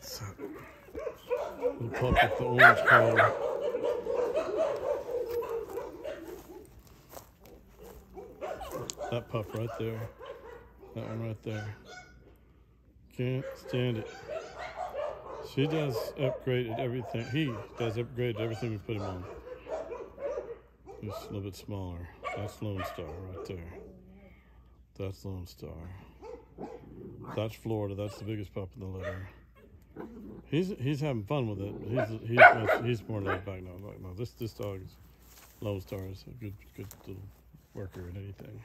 So, little pup with the orange collar. That pup right there. That one right there. Can't stand it. She does upgrade everything. He does upgrade everything we put him on. Just a little bit smaller. That's Lone Star right there. That's Lone Star. That's Florida. That's the biggest pup in the litter. He's he's having fun with it. He's he's he's more laid back now. Like, no, this this dog is Lone Star is a good good little worker at anything.